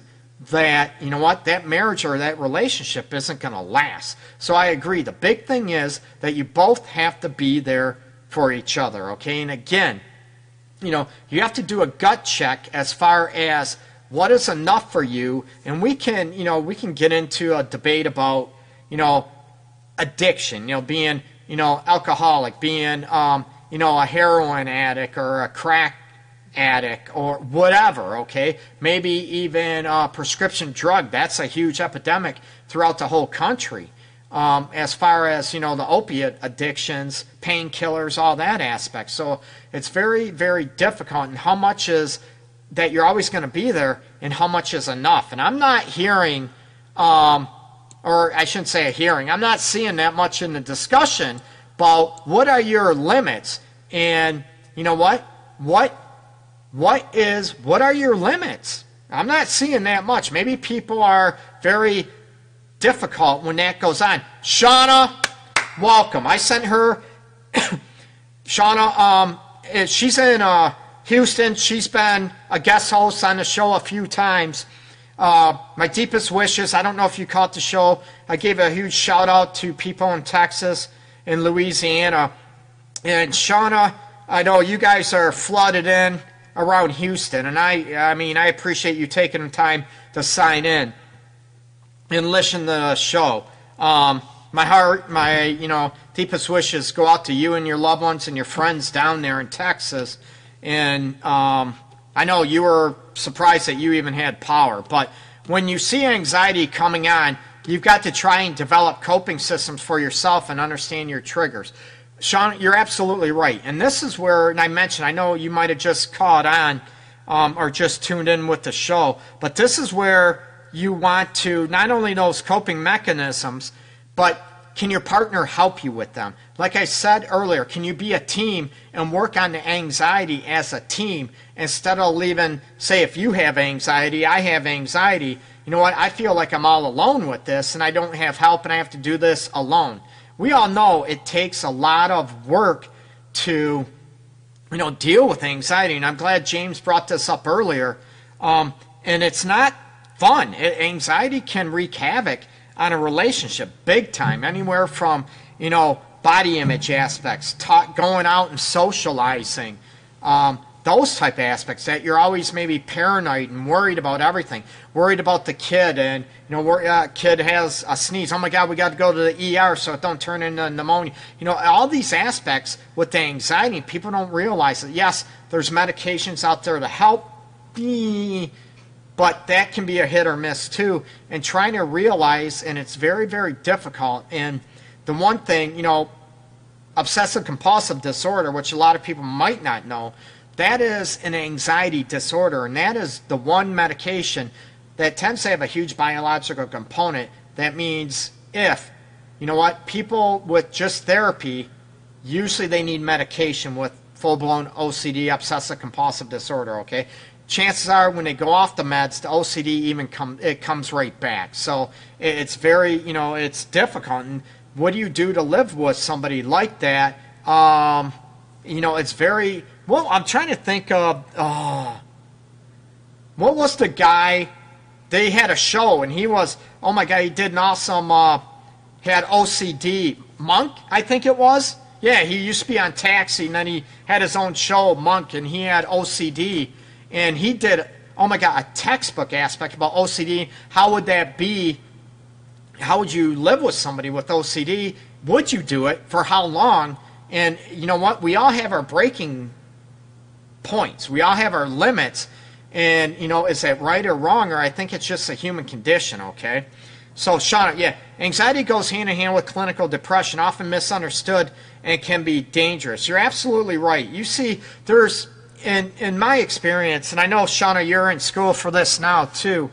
that, you know what, that marriage or that relationship isn't going to last. So I agree. The big thing is that you both have to be there for each other, okay? And again, you know, you have to do a gut check as far as what is enough for you. And we can, you know, we can get into a debate about, you know, addiction, you know, being, you know, alcoholic, being, um, you know, a heroin addict or a crack addict or whatever, okay? Maybe even a prescription drug. That's a huge epidemic throughout the whole country. Um, as far as, you know, the opiate addictions, painkillers, all that aspect. So it's very, very difficult. And how much is that you're always going to be there and how much is enough? And I'm not hearing, um, or I shouldn't say a hearing, I'm not seeing that much in the discussion about what are your limits? And you know what? What what is what are your limits? I'm not seeing that much. Maybe people are very difficult when that goes on. Shauna welcome. I sent her [COUGHS] shauna um she's in uh houston. She's been a guest host on the show a few times. Uh, my deepest wishes. I don't know if you caught the show. I gave a huge shout out to people in Texas in Louisiana. And Shauna, I know you guys are flooded in around Houston, and I, I mean, I appreciate you taking the time to sign in and listen to the show. Um, my heart, my, you know, deepest wishes go out to you and your loved ones and your friends down there in Texas. And um, I know you were surprised that you even had power, but when you see anxiety coming on, You've got to try and develop coping systems for yourself and understand your triggers. Sean, you're absolutely right. And this is where, and I mentioned, I know you might have just caught on um, or just tuned in with the show, but this is where you want to not only those coping mechanisms, but can your partner help you with them? Like I said earlier, can you be a team and work on the anxiety as a team instead of leaving, say, if you have anxiety, I have anxiety, you know what, I feel like I'm all alone with this and I don't have help and I have to do this alone. We all know it takes a lot of work to, you know, deal with anxiety. And I'm glad James brought this up earlier. Um, and it's not fun. It, anxiety can wreak havoc on a relationship big time, anywhere from, you know, body image aspects, ta- going out and socializing, um, those type of aspects that you're always maybe paranoid and worried about everything. Worried about the kid and you know where uh, kid has a sneeze. Oh my god we got to go to the er so it don't turn into pneumonia. You know all these aspects with the anxiety people don't realize that yes there's medications out there to help but that can be a hit or miss too. And trying to realize and it's very very difficult. And the one thing you know obsessive compulsive disorder which a lot of people might not know that is an anxiety disorder, and that is the one medication that tends to have a huge biological component. That means if, you know what, people with just therapy, usually they need medication with full blown OCD, obsessive compulsive disorder, okay? chances are when they go off the meds, the OCD even come it comes right back. So it's very you know it's difficult. And what do you do to live with somebody like that? Um, you know, it's very well. I'm trying to think of oh, what was the guy? They had a show and he was oh my god, he did an awesome. Uh, had OCD. Monk, I think it was. Yeah, he used to be on Taxi, and then he had his own show, Monk, and he had OCD and he did oh my god a textbook aspect about OCD. How would that be? How would you live with somebody with OCD? Would you do it for how long? And you know what? We all have our breaking points. We all have our limits. And you know, is that right or wrong? Or I think it's just a human condition. Okay. So, Shauna, yeah, anxiety goes hand in hand with clinical depression, often misunderstood and can be dangerous. You're absolutely right. You see, there's in in my experience, and I know Shauna, you're in school for this now too.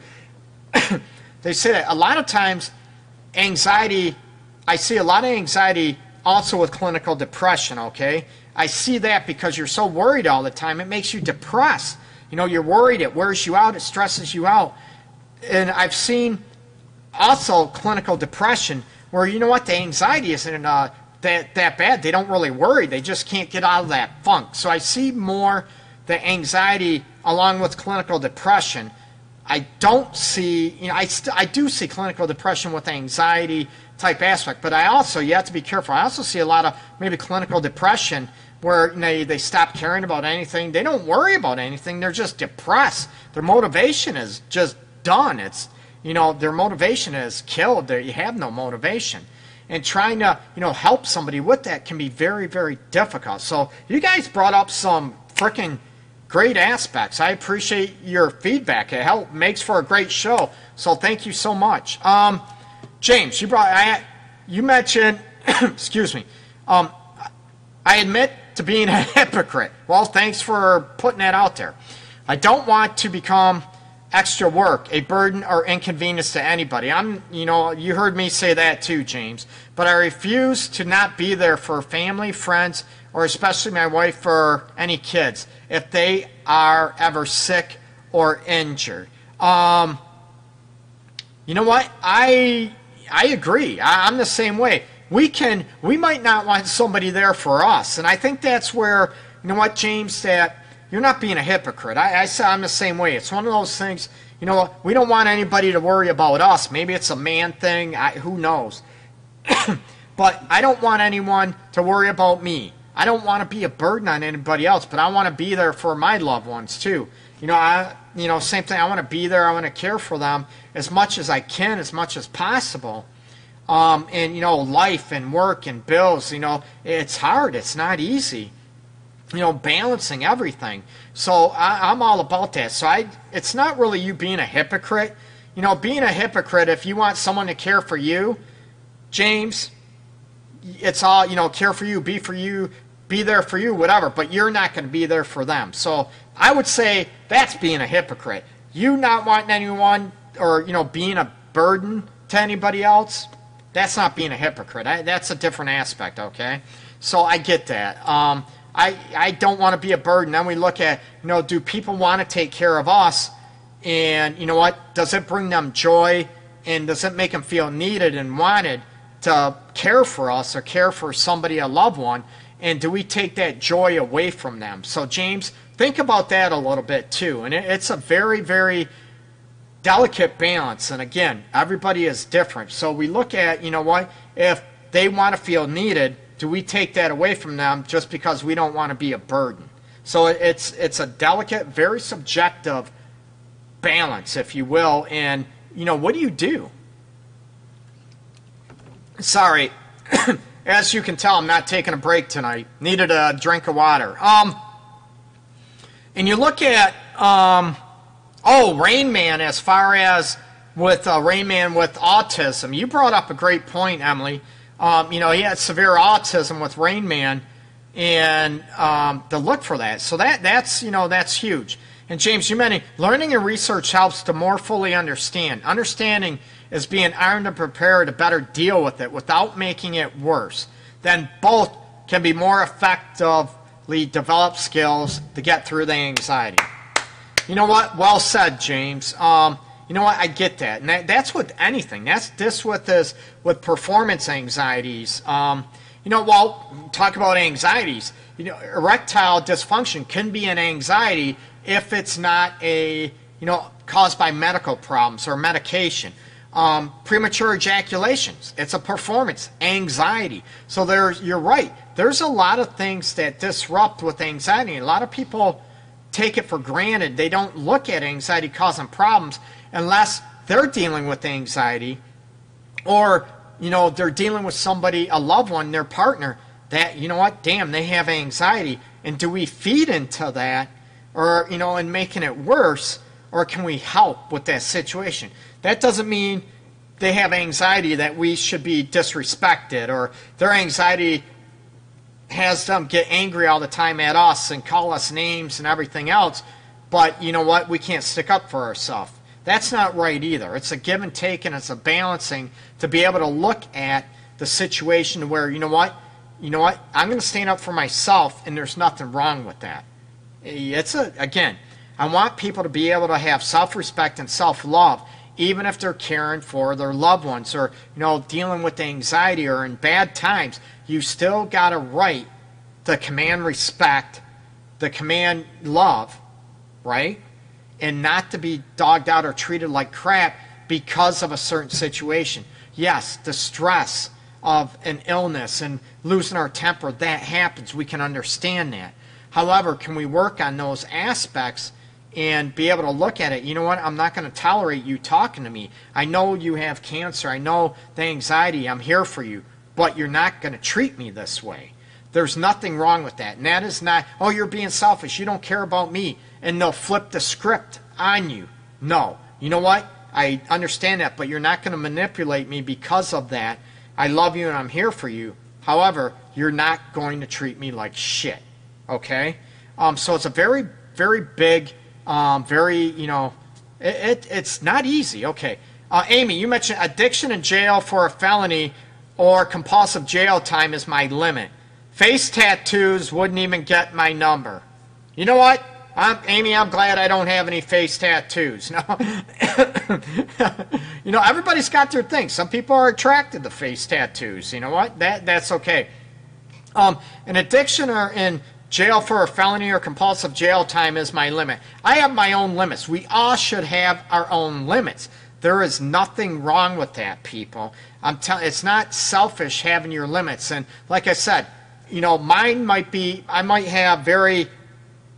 [COUGHS] they say that a lot of times, anxiety. I see a lot of anxiety also with clinical depression. Okay, I see that because you're so worried all the time, it makes you depressed. You know, you're worried, it wears you out, it stresses you out. And I've seen also clinical depression where you know what the anxiety isn't uh, that that bad. They don't really worry. They just can't get out of that funk. So I see more the anxiety along with clinical depression. I don't see, you know, I, st- I do see clinical depression with anxiety type aspect, but I also, you have to be careful. I also see a lot of maybe clinical depression where know, they stop caring about anything. They don't worry about anything. They're just depressed. Their motivation is just done. It's, you know, their motivation is killed. They have no motivation and trying to you know help somebody with that can be very very difficult so you guys brought up some freaking great aspects i appreciate your feedback it help makes for a great show so thank you so much um, james you brought I, you mentioned [COUGHS] excuse me um, i admit to being a [LAUGHS] hypocrite well thanks for putting that out there i don't want to become extra work, a burden or inconvenience to anybody. I'm, you know, you heard me say that too, James. But I refuse to not be there for family, friends, or especially my wife or any kids if they are ever sick or injured. Um, you know what? I I agree. I, I'm the same way. We can we might not want somebody there for us, and I think that's where you know what, James, that you're not being a hypocrite. I, I I'm the same way. It's one of those things, you know, we don't want anybody to worry about us. Maybe it's a man thing. I, who knows? [COUGHS] but I don't want anyone to worry about me. I don't want to be a burden on anybody else, but I want to be there for my loved ones too. You know, I you know, same thing. I want to be there. I want to care for them as much as I can, as much as possible. Um, and you know, life and work and bills. You know, it's hard. It's not easy you know, balancing everything. So I, am all about that. So I, it's not really you being a hypocrite. You know, being a hypocrite, if you want someone to care for you, James, it's all, you know, care for you, be for you, be there for you, whatever, but you're not going to be there for them. So I would say that's being a hypocrite. You not wanting anyone or, you know, being a burden to anybody else, that's not being a hypocrite. I, that's a different aspect, okay? So I get that. Um, I, I don't want to be a burden. Then we look at, you know, do people want to take care of us? And you know what? Does it bring them joy? And does it make them feel needed and wanted to care for us or care for somebody, a loved one? And do we take that joy away from them? So, James, think about that a little bit too. And it, it's a very, very delicate balance. And again, everybody is different. So we look at, you know what? If they want to feel needed, do we take that away from them just because we don't want to be a burden? So it's it's a delicate, very subjective balance, if you will. And you know, what do you do? Sorry, [COUGHS] as you can tell, I'm not taking a break tonight. Needed a drink of water. Um, and you look at um, oh, Rain Man. As far as with uh, Rain Man with autism, you brought up a great point, Emily. Um, you know, he had severe autism with Rain Man, and um, to look for that. So that that's you know that's huge. And James, you mentioned learning and research helps to more fully understand. Understanding is being armed and prepared to better deal with it without making it worse. Then both can be more effectively develop skills to get through the anxiety. You know what? Well said, James. Um, you know what? I get that, and that, that's with anything. That's this with this with performance anxieties. Um, you know, well, talk about anxieties. You know, erectile dysfunction can be an anxiety if it's not a you know caused by medical problems or medication. Um, premature ejaculations. It's a performance anxiety. So there's, you're right. There's a lot of things that disrupt with anxiety. A lot of people take it for granted. They don't look at anxiety causing problems unless they're dealing with anxiety or, you know, they're dealing with somebody, a loved one, their partner, that, you know what, damn, they have anxiety. And do we feed into that or, you know, and making it worse? Or can we help with that situation? That doesn't mean they have anxiety that we should be disrespected or their anxiety has them get angry all the time at us and call us names and everything else. But you know what? We can't stick up for ourselves. That's not right either. It's a give and take and it's a balancing to be able to look at the situation where, you know what? You know what? I'm going to stand up for myself and there's nothing wrong with that. It's a, again, I want people to be able to have self respect and self love even if they're caring for their loved ones or you know dealing with anxiety or in bad times you still got a right to command respect to command love right and not to be dogged out or treated like crap because of a certain situation yes the stress of an illness and losing our temper that happens we can understand that however can we work on those aspects and be able to look at it. You know what? I'm not going to tolerate you talking to me. I know you have cancer. I know the anxiety. I'm here for you. But you're not going to treat me this way. There's nothing wrong with that. And that is not, oh, you're being selfish. You don't care about me. And they'll flip the script on you. No. You know what? I understand that, but you're not going to manipulate me because of that. I love you and I'm here for you. However, you're not going to treat me like shit. Okay? Um, so it's a very, very big um, very, you know, it, it, it's not easy. Okay. Uh, Amy, you mentioned addiction and jail for a felony or compulsive jail time is my limit. Face tattoos wouldn't even get my number. You know what? I'm, Amy, I'm glad I don't have any face tattoos. [LAUGHS] No, you know everybody's got their thing. Some people are attracted to face tattoos. You know what? That that's okay. Um, an addiction or in Jail for a felony or compulsive jail time is my limit. I have my own limits. We all should have our own limits. There is nothing wrong with that, people. I'm telling it's not selfish having your limits. And like I said, you know, mine might be I might have very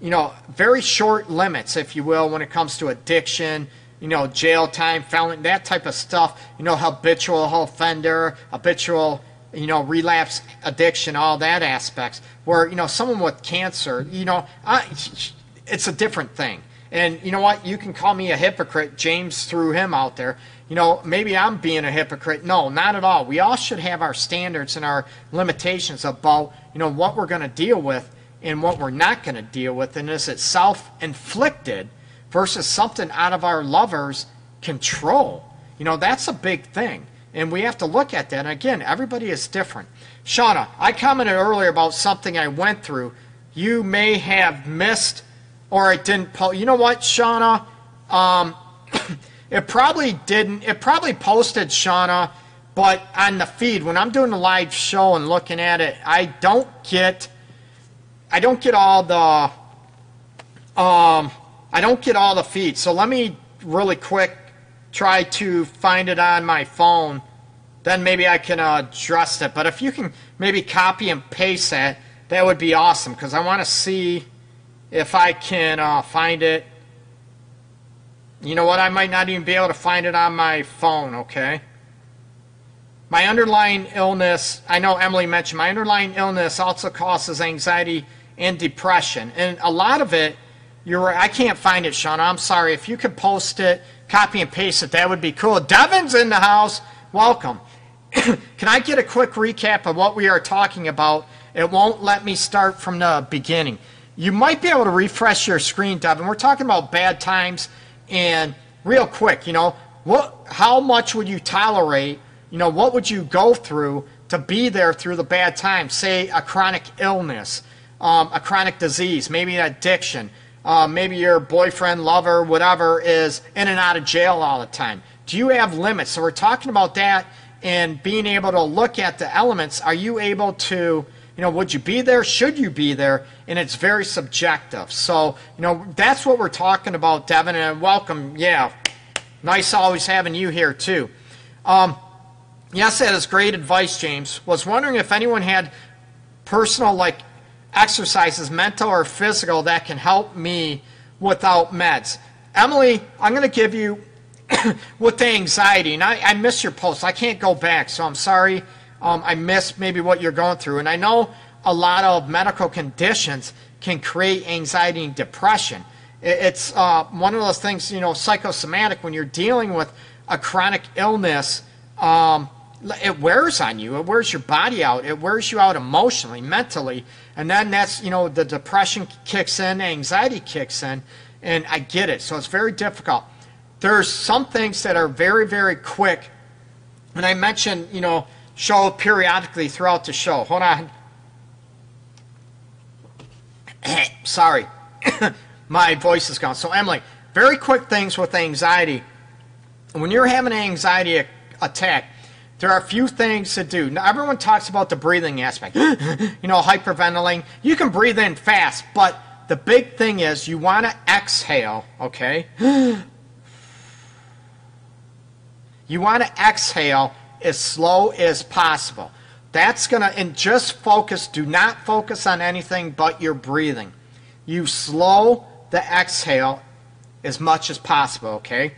you know, very short limits, if you will, when it comes to addiction, you know, jail time, felony, that type of stuff, you know, habitual offender, habitual you know, relapse, addiction, all that aspects. Where you know, someone with cancer, you know, I, it's a different thing. And you know what? You can call me a hypocrite. James threw him out there. You know, maybe I'm being a hypocrite. No, not at all. We all should have our standards and our limitations about, you know, what we're going to deal with and what we're not going to deal with. And is it self inflicted versus something out of our lover's control? You know, that's a big thing. And we have to look at that. And again, everybody is different. Shauna, I commented earlier about something I went through. You may have missed or it didn't post. You know what, Shauna? Um, [COUGHS] it probably didn't. It probably posted, Shauna, but on the feed, when I'm doing the live show and looking at it, I don't get. I don't get all the. Um, I don't get all the feeds. So let me really quick try to find it on my phone, then maybe I can uh, adjust it. But if you can maybe copy and paste that, that would be awesome because I want to see if I can uh, find it. You know what? I might not even be able to find it on my phone, okay? My underlying illness, I know Emily mentioned, my underlying illness also causes anxiety and depression. And a lot of it, you're right, I can't find it, Sean. I'm sorry. If you could post it, copy and paste it. That would be cool. Devin's in the house. Welcome. [COUGHS] Can I get a quick recap of what we are talking about? It won't let me start from the beginning. You might be able to refresh your screen, Devin. We're talking about bad times and real quick, you know, what how much would you tolerate? You know, what would you go through to be there through the bad times? Say a chronic illness, um, a chronic disease, maybe an addiction, uh, maybe your boyfriend, lover, whatever, is in and out of jail all the time. Do you have limits? So we're talking about that and being able to look at the elements. Are you able to, you know, would you be there? Should you be there? And it's very subjective. So, you know, that's what we're talking about, Devin. And welcome. Yeah. Nice always having you here, too. Um, yes, that is great advice, James. Was wondering if anyone had personal, like, exercises, mental or physical, that can help me without meds. Emily, I'm going to give you [COUGHS] with the anxiety, and I, I miss your post. I can't go back, so I'm sorry. Um, I miss maybe what you're going through. And I know a lot of medical conditions can create anxiety and depression. It's uh, one of those things, you know, psychosomatic, when you're dealing with a chronic illness, um, it wears on you. It wears your body out. It wears you out emotionally, mentally. And then that's, you know, the depression kicks in, anxiety kicks in, and I get it. So it's very difficult. There's some things that are very, very quick. And I mentioned, you know, show periodically throughout the show. Hold on. [COUGHS] Sorry. [COUGHS] My voice is gone. So, Emily, very quick things with anxiety. When you're having an anxiety attack, there are a few things to do. Now, everyone talks about the breathing aspect. [COUGHS] you know, hyperventilating. You can breathe in fast, but the big thing is you want to exhale, okay? you want to exhale as slow as possible. That's going to, and just focus, do not focus on anything but your breathing. You slow the exhale as much as possible, okay?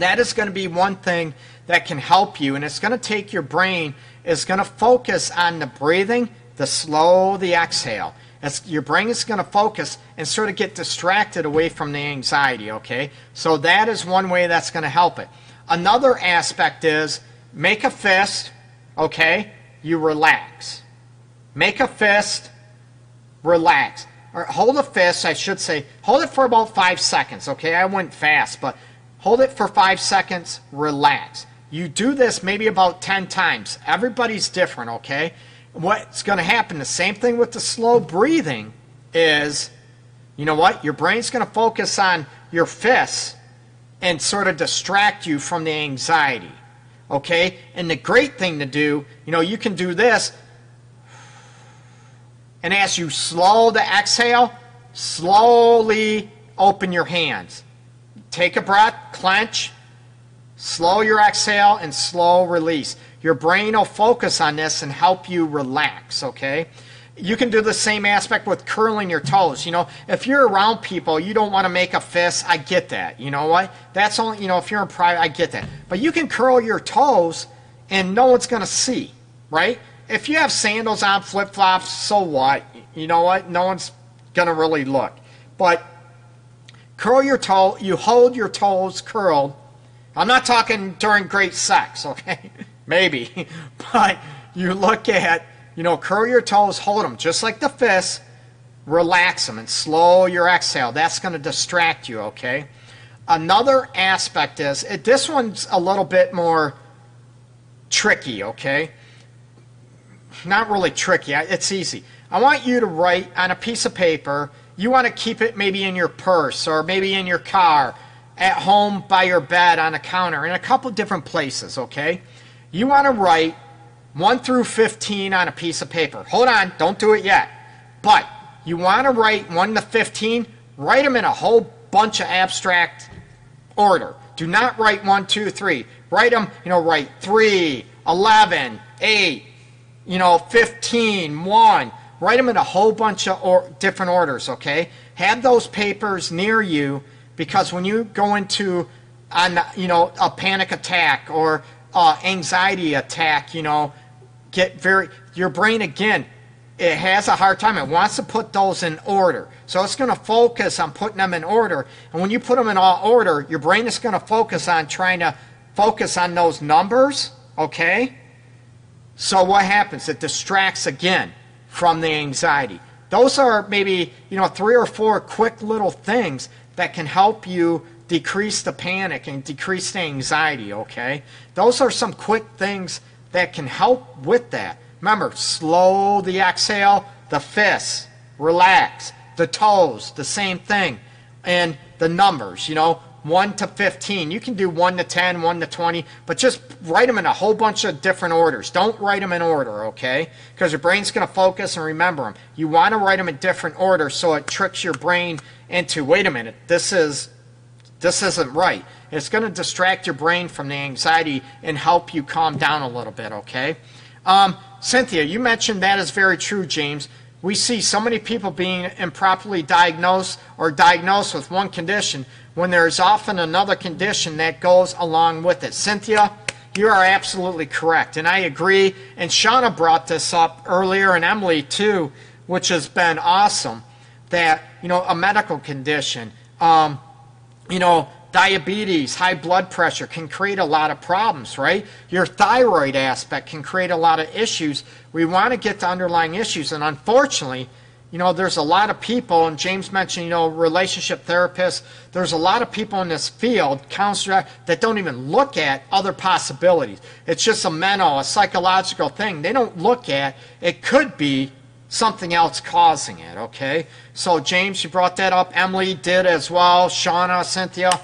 that is going to be one thing that can help you, and it's going to take your brain, is going to focus on the breathing, the slow, the exhale. It's, your brain is going to focus and sort of get distracted away from the anxiety, okay? So that is one way that's going to help it. Another aspect is make a fist, okay? You relax. Make a fist, relax. Or hold a fist, I should say, hold it for about five seconds, okay? I went fast, but hold it for five seconds, relax. You do this maybe about 10 times. Everybody's different, okay? What's going to happen, the same thing with the slow breathing, is you know what? Your brain's going to focus on your fists and sort of distract you from the anxiety. Okay? And the great thing to do, you know, you can do this. And as you slow the exhale, slowly open your hands. Take a breath, clench, Slow your exhale and slow release. Your brain will focus on this and help you relax, okay? You can do the same aspect with curling your toes. You know, if you're around people, you don't want to make a fist. I get that. You know what? That's only, you know, if you're in private, I get that. But you can curl your toes and no one's going to see, right? If you have sandals on, flip flops, so what? You know what? No one's going to really look. But curl your toe, you hold your toes curled I'm not talking during great sex, okay? [LAUGHS] Maybe. [LAUGHS] But you look at, you know, curl your toes, hold them just like the fist, relax them, and slow your exhale. That's going to distract you, okay? Another aspect is, it, this one's a little bit more tricky, okay? Not really tricky, it's easy. I want you to write on a piece of paper, you want to keep it maybe in your purse or maybe in your car at home by your bed on a counter in a couple different places, okay? You want to write 1 through 15 on a piece of paper. Hold on, don't do it yet. But you want to write 1 to 15, write them in a whole bunch of abstract order. Do not write 1, 2, 3. Write them, you know, write 3, 11, 8, you know, 15, 1. Write them in a whole bunch of or, different orders, okay? Have those papers near you because when you go into an, you know a panic attack or uh, anxiety attack, you know, get very your brain again. It has a hard time. It wants to put those in order. So it's going to focus on putting them in order. And when you put them in all order, your brain is going to focus on trying to focus on those numbers, okay? So what happens? It distracts again from the anxiety. Those are maybe, you know, three or four quick little things that can help you decrease the panic and decrease the anxiety, okay? Those are some quick things that can help with that. Remember, slow the exhale, the fists, relax, the toes, the same thing. and the numbers, you know, 1 to 15. You can do 1 to 10, 1 to 20, but just write them in a whole bunch of different orders. Don't write them in order, okay? Because your brain's going to focus and remember them. You want to write them in different order so it tricks your brain into, wait a minute, this is this isn't right. It's going to distract your brain from the anxiety and help you calm down a little bit, okay? Um, Cynthia, you mentioned that is very true, James. We see so many people being improperly diagnosed or diagnosed with one condition when there is often another condition that goes along with it. Cynthia, you are absolutely correct, and I agree. And Shauna brought this up earlier, and Emily too, which has been awesome. That you know, a medical condition, um, you know, diabetes, high blood pressure can create a lot of problems, right? Your thyroid aspect can create a lot of issues. We want to get to underlying issues, and unfortunately, you know, there's a lot of people, and James mentioned, you know, relationship therapists. There's a lot of people in this field, counselor, that don't even look at other possibilities. It's just a mental, a psychological thing. They don't look at it could be something else causing it, okay? So, James, you brought that up. Emily did as well. Shauna, Cynthia.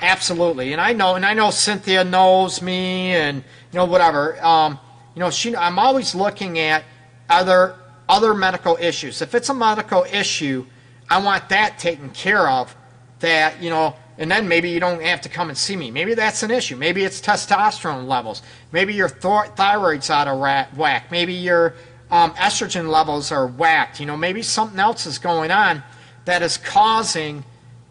Absolutely, and I know, and I know Cynthia knows me, and you know whatever. Um, you know, she. I'm always looking at other other medical issues. If it's a medical issue, I want that taken care of. That you know, and then maybe you don't have to come and see me. Maybe that's an issue. Maybe it's testosterone levels. Maybe your th- thyroid's out of whack. Maybe your um, estrogen levels are whacked. You know, maybe something else is going on that is causing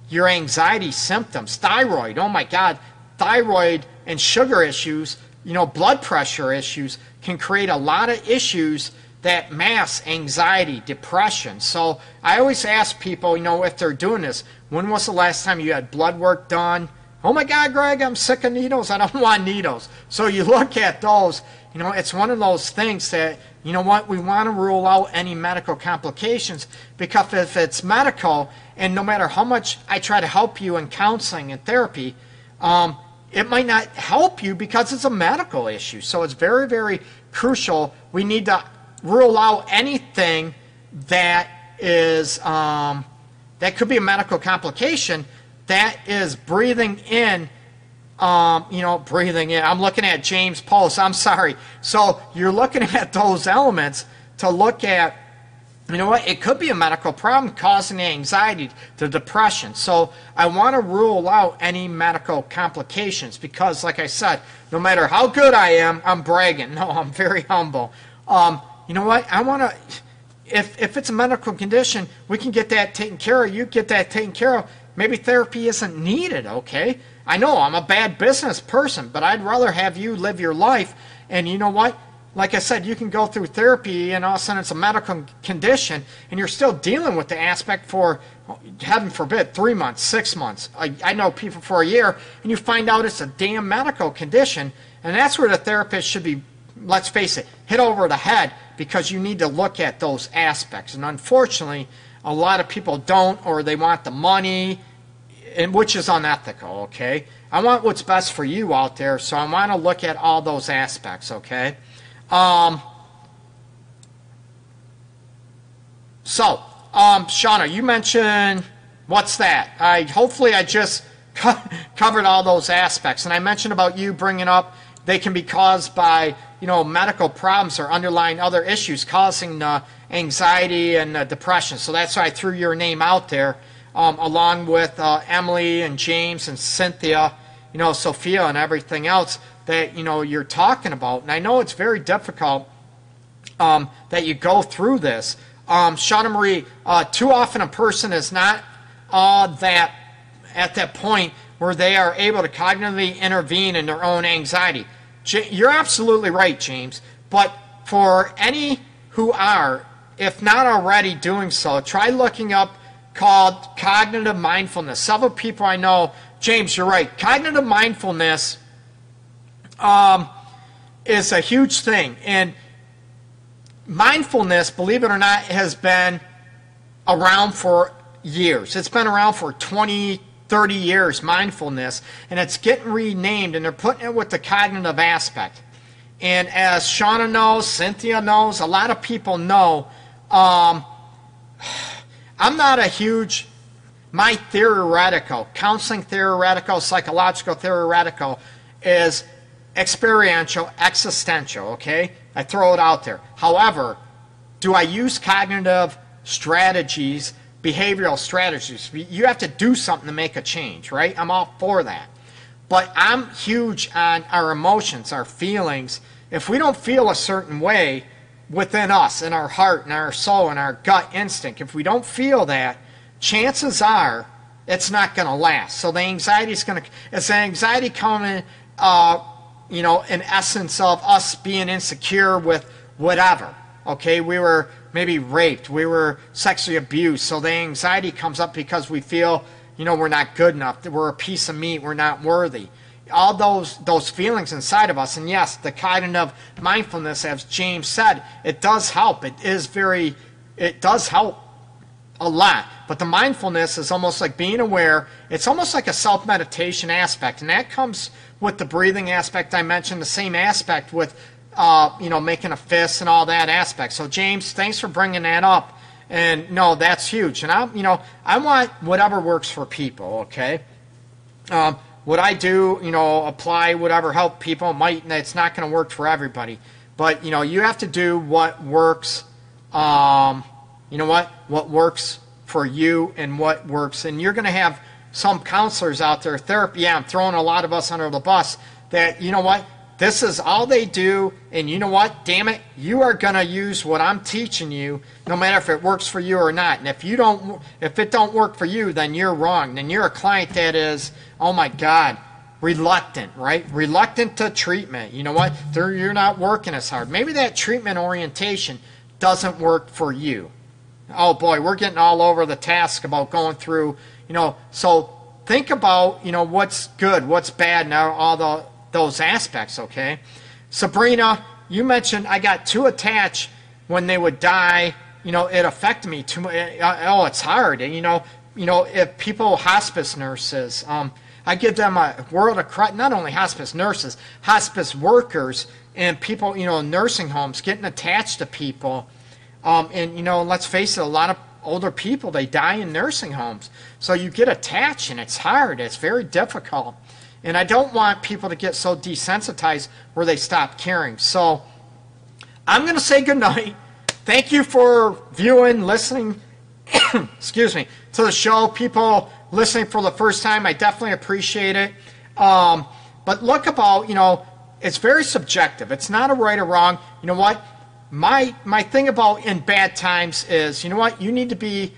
your anxiety symptoms. Thyroid, oh my God, thyroid and sugar issues, you know, blood pressure issues can create a lot of issues that mask anxiety, depression. So I always ask people, you know, if they're doing this, when was the last time you had blood work done? Oh my God, Greg, I'm sick of needles. I don't [LAUGHS] want needles. So you look at those, you know, it's one of those things that, you know what, we want to rule out any medical complications because if it's medical, and no matter how much I try to help you in counseling and therapy, um, it might not help you because it's a medical issue. So it's very, very crucial. We need to rule out anything that is um, that could be a medical complication that is breathing in. Um, you know, breathing in. I'm looking at James Pulse. I'm sorry. So you're looking [LAUGHS] at those elements to look at you know what? It could be a medical problem causing anxiety, the depression. So I want to rule out any medical complications because, like I said, no matter how good I am, I'm bragging. [LAUGHS] No, I'm very humble. Um, you know what? I want to. If if it's a medical condition, we can get that taken care of. You get that taken care of. Maybe therapy isn't needed. Okay. I know I'm a bad business person, but I'd rather have you live your life. And you know what? like I said, you can go through therapy and all of a sudden it's a medical condition and you're still dealing with the aspect for, heaven forbid, three months, six months. I, I know people for a year and you find out it's a damn medical condition. And that's where the therapist should be, let's face it, hit over the head because you need to look at those aspects. And unfortunately, a lot of people don't or they want the money, and which is unethical, okay? I want what's best for you out there, so I want to look at all those aspects, okay? Um, so, um, Shauna, you mentioned what's that? I hopefully I just [LAUGHS] co- covered all those aspects, and I mentioned about you bringing up they can be caused by you know medical problems or underlying other issues causing uh, anxiety and uh, depression. So that's why I threw your name out there, um, along with uh, Emily and James and Cynthia, you know, Sophia and everything else that you know you're talking about. And I know it's very difficult um, that you go through this. Um, Shauna Marie, uh, too often a person is not uh, that at that point where they are able to cognitively intervene in their own anxiety. J- you're absolutely right, James. But for any who are, if not already doing so, try looking up called cognitive mindfulness. Several people I know, James, you're right. Cognitive mindfulness um, is a huge thing. And mindfulness, believe it or not, has been around for years. It's been around for 20, 30 years, mindfulness, and it's getting renamed, and they're putting it with the cognitive aspect. And as Shauna knows, Cynthia knows, a lot of people know, um, I'm not a huge my theoretical, counseling theoretical, psychological theoretical is experiential, existential, okay? I throw it out there. However, do I use cognitive strategies, behavioral strategies? You have to do something to make a change, right? I'm all for that. But I'm huge on our emotions, our feelings. If we don't feel a certain way within us, in our heart, in our soul, in our gut instinct, if we don't feel that, chances are it's not going to last. So the anxiety is going to, it's the anxiety coming, uh, you know, in essence of us being insecure with whatever. Okay, we were maybe raped, we were sexually abused. So the anxiety comes up because we feel, you know, we're not good enough, that we're a piece of meat, we're not worthy. All those those feelings inside of us, and yes, the kind of mindfulness, as James said, it does help. It is very, it does help a lot. But the mindfulness is almost like being aware. It's almost like a self meditation aspect, and that comes with the breathing aspect I mentioned. The same aspect with, uh, you know, making a fist and all that aspect. So James, thanks for bringing that up. And no, that's huge. And I, you know, I want whatever works for people. Okay. Um, what I do, you know, apply whatever help people might. It's not going to work for everybody, but you know, you have to do what works. Um, you know what? What works for you and what works. And you're going to have some counselors out there, therapy. Yeah, I'm throwing a lot of us under the bus that, you know what? This is all they do. And you know what? Damn it. You are going to use what I'm teaching you, no matter if it works for you or not. And if you don't, if it don't work for you, then you're wrong. Then you're a client that is, oh my God, reluctant, right? Reluctant to treatment. You know what? They're, you're not working as hard. Maybe that treatment orientation doesn't work for you oh boy, we're getting all over the task about going through, you know, so think about, you know, what's good, what's bad, and all the, those aspects, okay? Sabrina, you mentioned I got too attached when they would die. You know, it affected me too much. Oh, it's hard. And, you know, you know, if people, hospice nurses, um, I give them a world of credit, not only hospice nurses, hospice workers, and people, you know, nursing homes, getting attached to people um, and, you know, let's face it, a lot of older people, they die in nursing homes. So you get attached and it's hard. It's very difficult. And I don't want people to get so desensitized where they stop caring. So I'm going to say goodnight. Thank you for viewing, listening, [COUGHS] excuse me, to the show. People listening for the first time, I definitely appreciate it. Um, but look about, you know, it's very subjective. It's not a right or wrong. You know what? my my thing about in bad times is you know what you need to be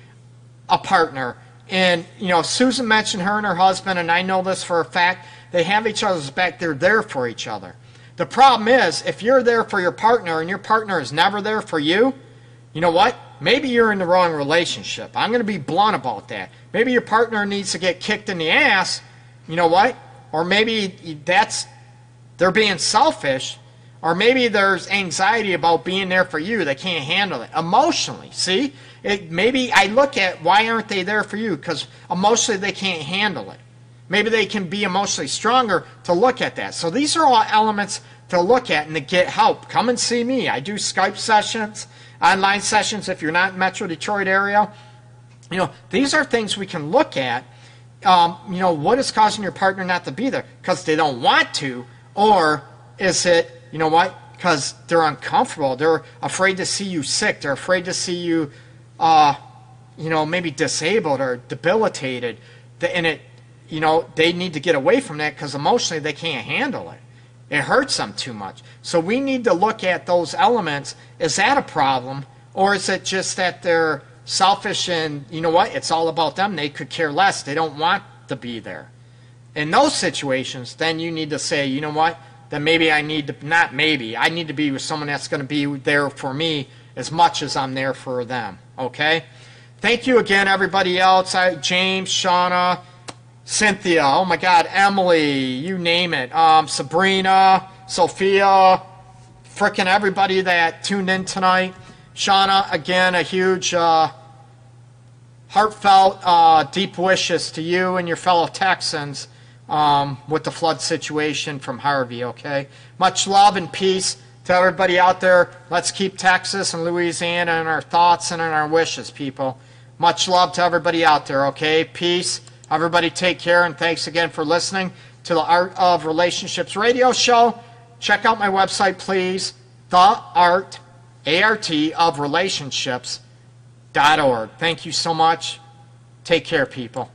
a partner and you know susan mentioned her and her husband and i know this for a fact they have each other's back. They're there for each other. The problem is if you're there for your partner and your partner is never there for you you know what? Maybe you're in the wrong relationship. I'm going to be blunt about that. Maybe your partner needs to get kicked in the ass you know what? Or maybe that's they're being selfish or maybe there's anxiety about being there for you. They can't handle it emotionally. See, it, maybe I look at why aren't they there for you? Because emotionally they can't handle it. Maybe they can be emotionally stronger to look at that. So these are all elements to look at and to get help. Come and see me. I do Skype sessions, online sessions if you're not in Metro Detroit area. You know, these are things we can look at. Um, you know, what is causing your partner not to be there? Because they don't want to, or is it you know what? Because they're uncomfortable. They're afraid to see you sick. They're afraid to see you, uh, you know, maybe disabled or debilitated. And it, you know, they need to get away from that because emotionally they can't handle it. It hurts them too much. So we need to look at those elements. Is that a problem? Or is it just that they're selfish and, you know what, it's all about them. They could care less. They don't want to be there. In those situations, then you need to say, you know what, then maybe I need to, not maybe, I need to be with someone that's going to be there for me as much as I'm there for them. Okay? Thank you again, everybody else. I, James, Shauna, Cynthia, oh my God, Emily, you name it. Um, Sabrina, Sophia, fricking everybody that tuned in tonight. Shauna, again, a huge, uh, heartfelt, uh, deep wishes to you and your fellow Texans um, with the flood situation from Harvey, okay? Much love and peace to everybody out there. Let's keep Texas and Louisiana in our thoughts and in our wishes, people. Much love to everybody out there, okay? Peace. Everybody take care, and thanks again for listening to the Art of Relationships radio show. Check out my website, please. The Art, A-R-T, of Relationships.org. Thank you so much. Take care, people.